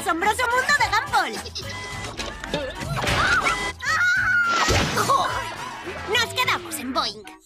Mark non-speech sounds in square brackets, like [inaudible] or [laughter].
asombroso mundo de Gumball. [laughs] Nos quedamos en Boeing.